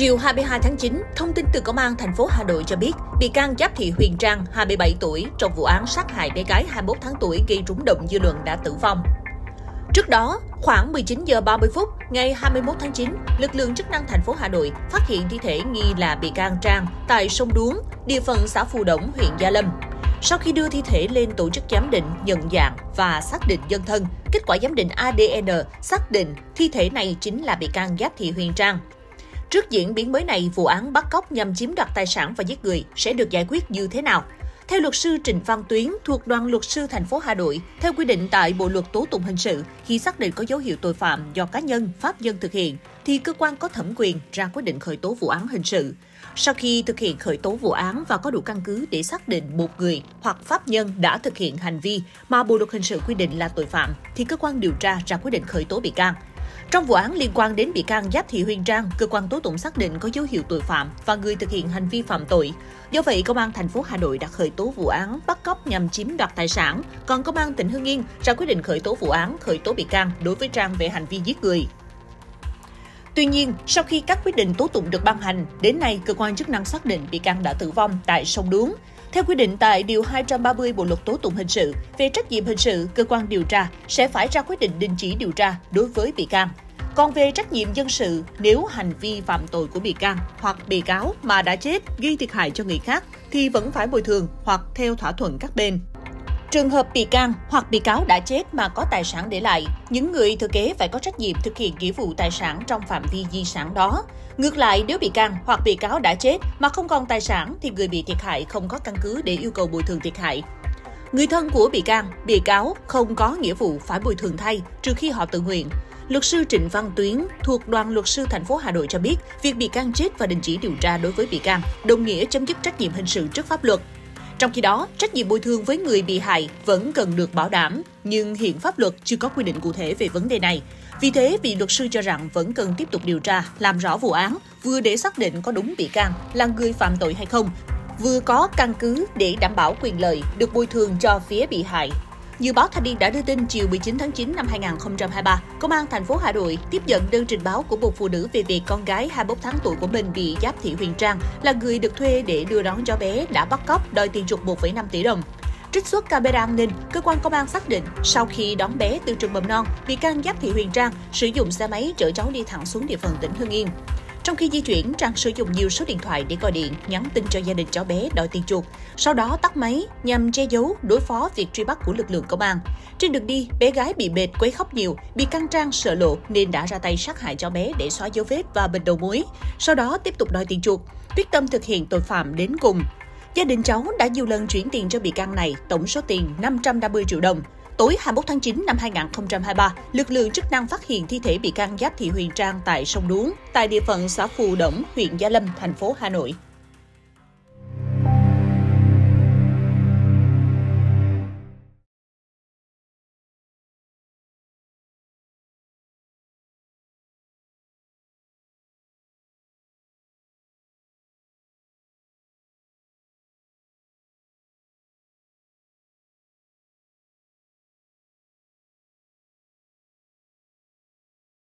Chiều 22 tháng 9, thông tin từ Công an thành phố Hà Nội cho biết, bị can Giáp Thị Huyền Trang, 27 tuổi, trong vụ án sát hại bé gái 21 tháng tuổi gây rúng động dư luận đã tử vong. Trước đó, khoảng 19 giờ 30 phút ngày 21 tháng 9, lực lượng chức năng thành phố Hà Nội phát hiện thi thể nghi là bị can Trang tại sông Đuống, địa phận xã Phù Đổng, huyện Gia Lâm. Sau khi đưa thi thể lên tổ chức giám định, nhận dạng và xác định dân thân, kết quả giám định ADN xác định thi thể này chính là bị can Giáp Thị Huyền Trang, Trước diễn biến mới này, vụ án bắt cóc nhằm chiếm đoạt tài sản và giết người sẽ được giải quyết như thế nào? Theo luật sư Trịnh Văn Tuyến thuộc đoàn luật sư thành phố Hà Nội, theo quy định tại Bộ luật tố tụng hình sự, khi xác định có dấu hiệu tội phạm do cá nhân, pháp nhân thực hiện, thì cơ quan có thẩm quyền ra quyết định khởi tố vụ án hình sự. Sau khi thực hiện khởi tố vụ án và có đủ căn cứ để xác định một người hoặc pháp nhân đã thực hiện hành vi mà Bộ luật hình sự quy định là tội phạm, thì cơ quan điều tra ra quyết định khởi tố bị can. Trong vụ án liên quan đến bị can Giáp Thị Huyền Trang, cơ quan tố tụng xác định có dấu hiệu tội phạm và người thực hiện hành vi phạm tội. Do vậy, công an thành phố Hà Nội đã khởi tố vụ án bắt cóc nhằm chiếm đoạt tài sản, còn công an tỉnh Hưng Yên ra quyết định khởi tố vụ án khởi tố bị can đối với Trang về hành vi giết người. Tuy nhiên, sau khi các quyết định tố tụng được ban hành, đến nay cơ quan chức năng xác định bị can đã tử vong tại sông Đuống. Theo quy định tại Điều 230 Bộ Luật Tố Tụng Hình sự, về trách nhiệm hình sự, cơ quan điều tra sẽ phải ra quyết định đình chỉ điều tra đối với bị can. Còn về trách nhiệm dân sự, nếu hành vi phạm tội của bị can hoặc bị cáo mà đã chết gây thiệt hại cho người khác thì vẫn phải bồi thường hoặc theo thỏa thuận các bên. Trường hợp bị can hoặc bị cáo đã chết mà có tài sản để lại, những người thừa kế phải có trách nhiệm thực hiện nghĩa vụ tài sản trong phạm vi di sản đó. Ngược lại, nếu bị can hoặc bị cáo đã chết mà không còn tài sản thì người bị thiệt hại không có căn cứ để yêu cầu bồi thường thiệt hại. Người thân của bị can, bị cáo không có nghĩa vụ phải bồi thường thay trừ khi họ tự nguyện. Luật sư Trịnh Văn Tuyến thuộc đoàn luật sư thành phố Hà Nội cho biết, việc bị can chết và đình chỉ điều tra đối với bị can đồng nghĩa chấm dứt trách nhiệm hình sự trước pháp luật. Trong khi đó, trách nhiệm bồi thường với người bị hại vẫn cần được bảo đảm, nhưng hiện pháp luật chưa có quy định cụ thể về vấn đề này. Vì thế, vị luật sư cho rằng vẫn cần tiếp tục điều tra, làm rõ vụ án, vừa để xác định có đúng bị can là người phạm tội hay không, vừa có căn cứ để đảm bảo quyền lợi được bồi thường cho phía bị hại như báo Thanh niên đã đưa tin chiều 19 tháng 9 năm 2023, Công an thành phố Hà Nội tiếp nhận đơn trình báo của một phụ nữ về việc con gái 21 tháng tuổi của mình bị Giáp Thị Huyền Trang là người được thuê để đưa đón cháu bé đã bắt cóc đòi tiền chuộc 1,5 tỷ đồng. Trích xuất camera an ninh, cơ quan công an xác định sau khi đón bé từ trường mầm non, bị can Giáp Thị Huyền Trang sử dụng xe máy chở cháu đi thẳng xuống địa phận tỉnh Hưng Yên. Trong khi di chuyển, Trang sử dụng nhiều số điện thoại để gọi điện, nhắn tin cho gia đình cháu bé đòi tiền chuộc, sau đó tắt máy nhằm che giấu đối phó việc truy bắt của lực lượng công an. Trên đường đi, bé gái bị mệt quấy khóc nhiều, bị căng Trang sợ lộ nên đã ra tay sát hại cháu bé để xóa dấu vết và bình đầu mối. Sau đó tiếp tục đòi tiền chuộc, quyết tâm thực hiện tội phạm đến cùng. Gia đình cháu đã nhiều lần chuyển tiền cho bị can này, tổng số tiền 550 triệu đồng. Tối 21 tháng 9 năm 2023, lực lượng chức năng phát hiện thi thể bị can Giáp Thị Huyền Trang tại sông Đuống, tại địa phận xã Phù Đổng, huyện Gia Lâm, thành phố Hà Nội.